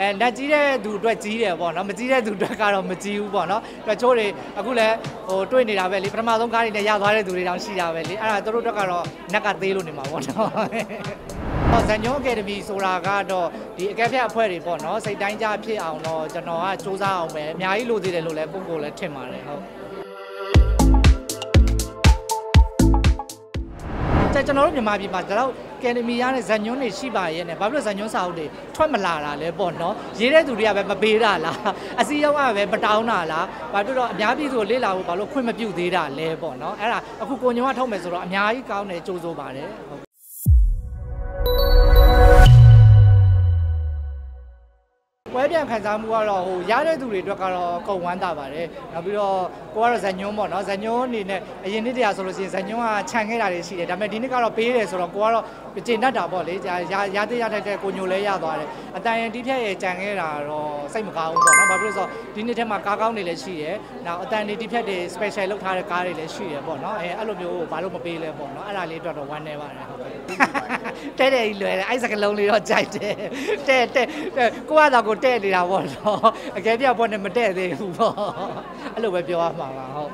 အဲလက်ကြီးတဲ့သူအတွက်ကြီးတယ်ပေါ့နော်မကြီးတဲ့သူအတွက်ကတော့မကြီးဘူးပေါ့နော်တချို့တွေအခုလည်းဟိုတွေ့နေတာပဲလေပထမဆုံးကားတွေနဲ့ရသွားတဲ့သူတွေတောင်ရှိတာပဲလေအဲ့ဒါတို့တို့အတွက်ကတော့နက်ကသေးလို့နေမှာပေါ့နော်ဟောဇန်ညုံအကယ်ဒမီဆိုတာကတော့ဒီအကက်ဖြတ်အဖွဲ့တွေပေါ့နော်စိတ်တိုင်းကြဖြစ်အောင်တော့ကျွန်တော်ကစူးစမ်းအောင်ပဲအများကြီးလိုသေးတယ်လို့လည်းပုံကိုလည်းထင်ပါတယ်ဟုတ်ကျွန်တော်တို့မြန်မာပြည်မှာဒါတော့ ကယ်ဒမီရတဲ့ဇန်ညွန်းတွေရှိပါရဲ့နဲ့ဘာဖြစ်လို့ဇန်ညွန်းစာအုပ်တွေထွက်မလာတာလဲပေါ့နော်ရေးတဲ့သူတွေကပဲမပေးတာလားအစည်းအဝေးကပဲမတောင်းတာလားဘာဖြစ်လို့အများပြည်သူကိုလေ့လာဖို့ဘာလို့ခွင့်မပြုသေးတာလဲပေါ့နော်အဲ့ဒါအခုကိုညွန်းကထုတ်မယ်ဆိုတော့အများကြီးကောင်းတယ်ကြိုးစိုးပါတယ် ပွဲပြန်ခံစားမှုကတော့ဟိုရတဲ့သူတွေအတွက်ကတော့အကုန်ဝမ်းသာပါတယ်နောက်ပြီးတော့ကိုကတော့ဇန်ညွန်းပေါ့နော်ဇန်ညွန်းအနေနဲ့အရင်နှစ်တည်းဆိုလို့ရှိရင်ဇန်ညွန်းကခြံခဲ့တာတွေရှိတယ်ဒါပေမဲ့ဒီနှစ်ကတော့ပေးတယ်ဆိုတော့ကိုကတော့ကျင်တတ်တာပေါ့လေရရတဲ့ရတဲ့တဲ့ကိုညိုလဲရသွားတယ်အတန်ရင်တီးဖြတ်ရဲ့ကြံခဲ့တာတော့စိတ်မကောင်းဘူးပေါ့နော်ဘာဖြစ်လို့ဆိုတော့ဒီနှစ်ထဲမှာကားကောင်းတွေလည်းရှိတယ်နောက်အတန်တွေတီးဖြတ်တွေ special လုပ်ထားတဲ့ကားတွေလည်းရှိတယ်ပေါ့နော်အဲအဲ့လိုမျိုးဘာလို့မပေးလဲပေါ့နော်အဲ့ဒါလေးအတွက်တော့ဝမ်းနေပါတယ်ဟုတ်ကဲ့ တဲ့တဲ့ကြီးလွယ်တယ်အဲ့စကလုံးလေးတော့ကြိုက်တယ်တဲ့တဲ့ကိုကတော့ကိုတဲ့နေတာပေါ့နော်အကယ်ပြပေါ့နဲ့မတဲ့သေးဘူးပေါ့အဲ့လိုပဲပြောရမှာပါဟုတ်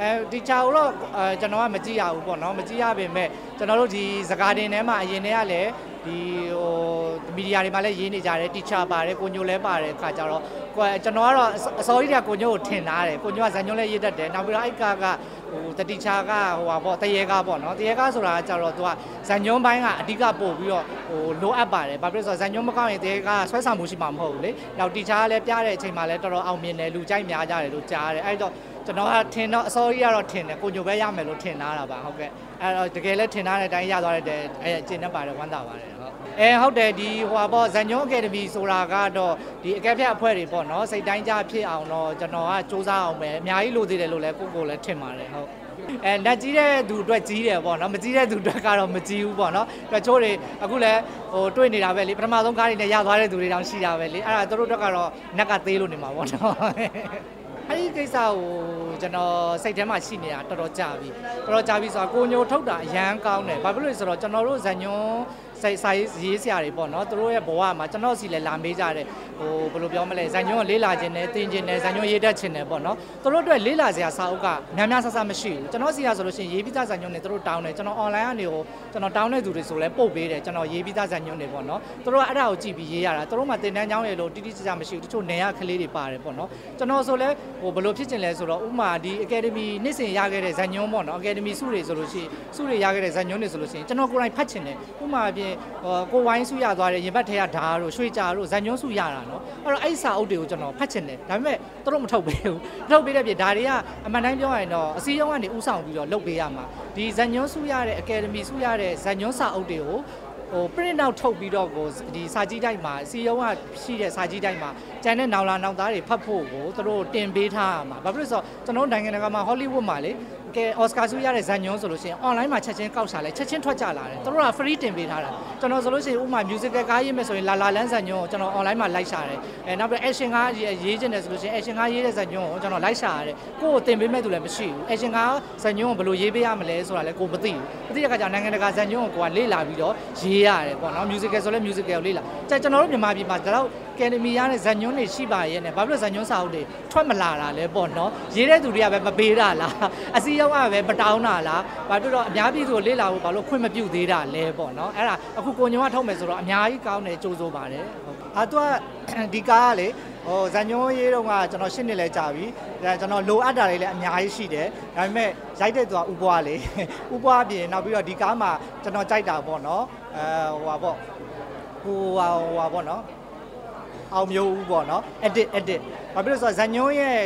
အဲဒီချာတော့အဲကျွန်တော်ကမကြည့်ရဘူးပေါ့နော်မကြည့်ရပေမဲ့ကျွန်တော်တို့ဒီစကားတင်ထဲမှာအရင်တည်းကလည်းဒီဟိုမီဒီယာတွေမှာလည်းရေးနေကြတယ်တီချာပါတယ်ကိုညိုလဲပါတယ်ခါကြတော့ကိုကျွန်တော်ကတော့အစောကြီးကကိုညိုကိုထင်ထားတယ်ကိုညိုကဇန်ညိုလဲရေးတတ်တယ်နောက်ပြီးတော့အိုက်ကာက ဟိုတတိချာကဟိုပါပေါ့တရေကားပေါ့နော်တရေကားဆိုတာကြတော့သူကဇန်ညွန်းပိုင်းကအဓိကပို့ပြီးတော့ဟိုလိုအပ်ပါတယ်ဘာဖြစ်လို့ဆိုတော့ဇန်ညွန်းမကောင်းရင်တရေကားဆွဲဆောင်မှုရှိမှာမဟုတ်ဘူးလေနောက်တီချာကလည်းပြတဲ့အချိန်မှာလည်းတော်တော်အောင်မြင်တယ်လူကြိုက်များကြတယ်လို့ကြားတယ်အဲ့တော့ ကျွန်တော်ကထင်တော့အစောကြီးကတော့ထင်တယ်ကိုညိုပဲရမယ်လို့ထင်ထားတာပါဟုတ်ကဲ့အဲ့တော့တကယ်လည်းထင်ထားတဲ့အတိုင်းရသွားတဲ့အဲကျင့်တတ်ပါတယ်ဝမ်းသာပါတယ်ဟုတ်အဲဟုတ်တယ်ဒီဟိုပါပေါ့ဇန်ညုံအကယ်ဒမီဆိုတာကတော့ဒီအကက်ဖြတ်အဖွဲ့တွေပေါ့နော်စိတ်တိုင်းကြဖြစ်အောင်တော့ကျွန်တော်ကစူးစမ်းအောင်ပဲအများကြီးလိုသေးတယ်လို့လည်းကိုကိုလည်းထင်ပါတယ်ဟုတ်အဲလက်ကြီးတဲ့သူအတွက်ကြီးတယ်ပေါ့နော်မကြီးတဲ့သူအတွက်ကတော့မကြီးဘူးပေါ့နော်တချို့တွေအခုလည်းဟိုတွေ့နေတာပဲလေပထမဆုံးကားတွေနဲ့ရသွားတဲ့သူတွေတောင်ရှိတာပဲလေအဲ့ဒါတို့တို့အတွက်ကတော့နက်ကသေးလို့နေမှာပေါ့နော် အဲ့ဒီကိစ္စကိုကျွန်တော်စိတ်ထဲမှာရှိနေတာတော်တော်ကြာပြီတော်တော်ကြာပြီဆိုတော့ကိုညိုထုတ်တာအရန်ကောင်းတယ်ဘာဖြစ်လို့လဲဆိုတော့ကျွန်တော်တို့ဇညွန်း စိတ်ဆိုင်ရေးဆရာတွေပေါ့နော်သူတို့ရဲ့ဘဝမှာကျွန်တော်စီလည်းလာမေးကြတယ်ဟိုဘယ်လိုပြောမလဲဇညွန်းကိုလေးလာခြင်းနဲ့တင်ခြင်းနဲ့ဇညွန်းရေးတတ်ခြင်းနဲ့ပေါ့နော်သူတို့အတွက်လေးလာစရာစာအုပ်ကများများဆဆမရှိဘူးကျွန်တော်စီကဆိုလို့ရှိရင်ရေးပြီးသားဇညွန်းတွေသူတို့တောင်းတယ်ကျွန်တော် online ကနေဟိုကျွန်တော်တောင်းတဲ့သူတွေဆိုလဲပို့ပေးတယ်ကျွန်တော်ရေးပြီးသားဇညွန်းတွေပေါ့နော်သူတို့ကအဲ့ဒါကိုကြည့်ပြီးရေးရတာသူတို့မှတင်တန်းကြောင်းတွေလို့တိတိကျကျမရှိဘူးတချို့နေရကလေးတွေပါတယ်ပေါ့နော်ကျွန်တော်ဆိုလဲဟိုဘယ်လိုဖြစ်ခြင်းလဲဆိုတော့ဥမာဒီ academy နှစ်စဉ်ရခဲ့တဲ့ဇညွန်းပေါ့နော် academy စုတွေဆိုလို့ရှိရင်စုတွေရခဲ့တဲ့ဇညွန်းတွေဆိုလို့ရှိရင်ကျွန်တော်ကိုယ်တိုင်ဖတ်ချင်တယ်ဥမာအပြင်ဟိုကိုဝိုင်းစုရသွားတယ်ရင်ဘတ်ထဲကဓာတ်တို့ရွှေကြာတို့ဇန်ညွန်းစုရတာနော်အဲ့တော့အဲ့စာအုပ်တွေကိုကျွန်တော်ဖတ်ချင်တယ်ဒါပေမဲ့သူတို့မထုတ်ပေးဘူးထုတ်ပေးတဲ့ပြဒါတွေကအမှန်တိုင်းပြောရရင်တော့အစည်းအရုံးကနေဥဆောင်ပြီးတော့လုပ်ပေးရမှာဒီဇန်ညွန်းစုရတဲ့ academy စုရတဲ့ဇန်ညွန်းစာအုပ်တွေကိုဟို print out ထုတ်ပြီးတော့ကိုဒီစာကြီးတိုက်မှာစီယုံကရှိတဲ့စာကြီးတိုက်မှာကျန်တဲ့နောင်လာနောင်သားတွေဖတ်ဖို့ကိုသူတို့တင်ပေးထားရမှာဘာဖြစ်လို့ဆိုတော့ကျွန်တော်နိုင်ငံတကာမှာ Hollywood မှာလေ ကဲအော်စကာဆုရတဲ့ဇန်ညွန်းဆိုလို့ရှိရင် online မှာချက်ချင်းကောက်စားလဲချက်ချင်းထွက်ကြလာတယ်သူတို့က free တင်ပေးထားတာကျွန်တော်ဆိုလို့ရှိရင်ဥမာ musical ကားရေးမယ်ဆိုရင်လာလာလန်းဇန်ညွန်းကိုကျွန်တော် online မှာလိုက်ရှာတယ်အဲနောက်ပြီး action ကားရေးချင်တယ်ဆိုလို့ရှိရင် action ကားရေးတဲ့ဇန်ညွန်းကိုကျွန်တော်လိုက်ရှာရတယ်ကိုယ့်ကိုတင်ပေးမဲ့သူလည်းမရှိဘူး action ကားဇန်ညွန်းကိုဘယ်လိုရေးပေးရမလဲဆိုတာလည်းကိုမသိဘူးမသိတဲ့အခါကျနိုင်ငံတကာဇန်ညွန်းကိုကိုကလေ့လာပြီးတော့ရေးရတယ်ပေါ့နော် musical ဆိုလဲ musical ကိုလေ့လာကျွန်တော်တို့မြန်မာပြည်မှာဒါတော့ ကယ်ဒမီရတဲ့ဇန်ညွန်းတွေရှိပါရဲ့နဲ့ဘာဖြစ်လို့ဇန်ညွန်းစာအုပ်တွေထွက်မလာတာလဲပေါ့နော်ရေးတဲ့သူတွေကပဲမပေးတာလားအစည်းအဝေးကပဲမတောင်းတာလားဘာဖြစ်တော့အများပြည်သူကိုလေ့လာဖို့ဘာလို့ခွင့်မပြုသေးတာလဲပေါ့နော်အဲ့ဒါအခုကိုညွန်းကထုတ်မယ်ဆိုတော့အများကြီးကောင်းတယ်ကြိုးစိုးပါတယ်ဟုတ်အာသူကဒီကားကလေဟိုဇန်ညွန်းရေးတော့ကကျွန်တော်ရှင်းနေလဲကြာပြီဒါကျွန်တော်လိုအပ်တာတွေလည်းအများကြီးရှိတယ်ဒါပေမဲ့ရိုက်တဲ့သူကဥပွားလေဥပွားပြင်နောက်ပြီးတော့ဒီကားမှာကျွန်တော်ကြိုက်တာပေါ့နော်အဲဟိုပါပေါ့ဟိုဟာဟိုပါပေါ့နော် အောင်မျိုးဦးပေါ့နော် edit edit ဘာဖြစ်လို့ဆိုတော့ဇန်ညုံရဲ့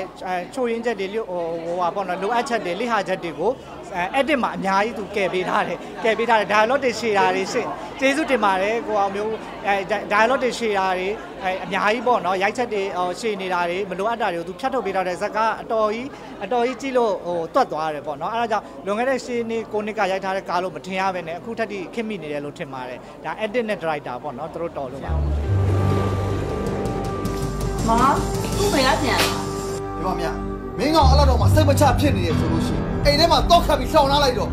ချိုရင်းချက်တွေဟိုဟိုဟာပေါ့နော်လိုအပ်ချက်တွေလိဟာချက်တွေကိုအဲ edit မှာအများကြီးသူကယ်ပေးထားတယ်ကယ်ပေးထားတယ် dialogue တွေရှေ့တာတွေရှင်းကျေးဇူးတင်ပါတယ်ကိုအောင်မျိုးအဲ dialogue တွေရှေ့တာတွေအဲအများကြီးပေါ့နော်ရိုက်ချက်တွေဟိုရှေ့နေတာတွေမလိုအပ်တာတွေကိုသူဖြတ်ထုတ်ပေးထားတဲ့ဇက်ကအတော်ကြီးအတော်ကြီးကြည့်လို့ဟိုတွတ်သွားတယ်ပေါ့နော်အဲဒါကြောင့်လွန်ခဲ့တဲ့ရှင်းနေကိုနစ်ကရိုက်ထားတဲ့ကားလို့မထင်ရပဲနဲ့အခုထက်ထိခင်မိနေတယ်လို့ထင်ပါတယ်ဒါ edit နဲ့ director ပေါ့နော်သူတို့တော်လို့ပါ မသူ့ဘယ်ကပြန်လာဒီမှာမြမင်းကောင်အဲ့လောက်တော့မှစိတ်မချဖြစ်နေရဆိုလို့ရှိရင်အိမ်ထဲမှာတော့ခတ်ပြီးရှောင်ထားလိုက်တော့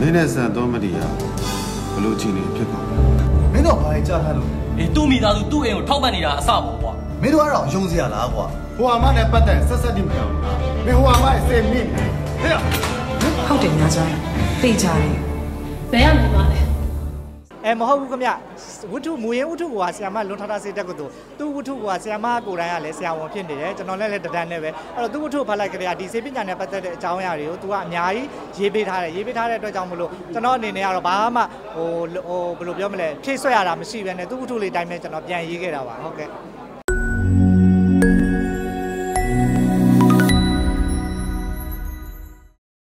မင်းနဲ့ဆန်တော်မတီးရဘလို့ချင်းနေဖြစ်ကုန်လဲမင်းတော့ဘာလဲကြားထားလို့အေးသူ့မိသားစုသူ့အိမ်ကိုထောက်ပံ့နေတာအစပေါ့ကွာမင်းတို့ကတော့ယုံစရာလားကွာဟိုအမနဲ့ပတ်သက်ဆက်ဆက်တိမပြောင်းလားမင်းဟိုအမရဲ့စေမြင့်နေဟဲ့ဟုတ်တယ်များစွာသိကြတယ်ဘယ်ရနိုင်ပါလဲ အဲမဟုတ်ဘူးခင်ဗျဝတ္ထုမူရင်းဝတ္ထုကဆရာမလွန်ထတာစေတက်ကိုသူဝတ္ထုကဆရာမကိုယ်တိုင်ကလည်းဆရာဝန်ဖြစ်နေတယ်ကျွန်တော်လည်းလည်းတဒန်းနဲ့ပဲအဲ့တော့သူဝတ္ထုဖတ်လိုက်ကြတဲ့ဒီစေပညာနဲ့ပတ်သက်တဲ့အကြောင်းအရာတွေကိုသူကအများကြီးရေးပေးထားတယ်ရေးပေးထားတဲ့အတွက်ကြောင့်မလို့ကျွန်တော်အနေနဲ့ကတော့ဘာမှဟိုဟိုဘယ်လိုပြောမလဲဖြည့်ဆွဲရတာမရှိဘဲနဲ့သူဝတ္ထုလေးတိုင်းပဲကျွန်တော်ပြန်ရေးခဲ့တာပါဟုတ်ကဲ့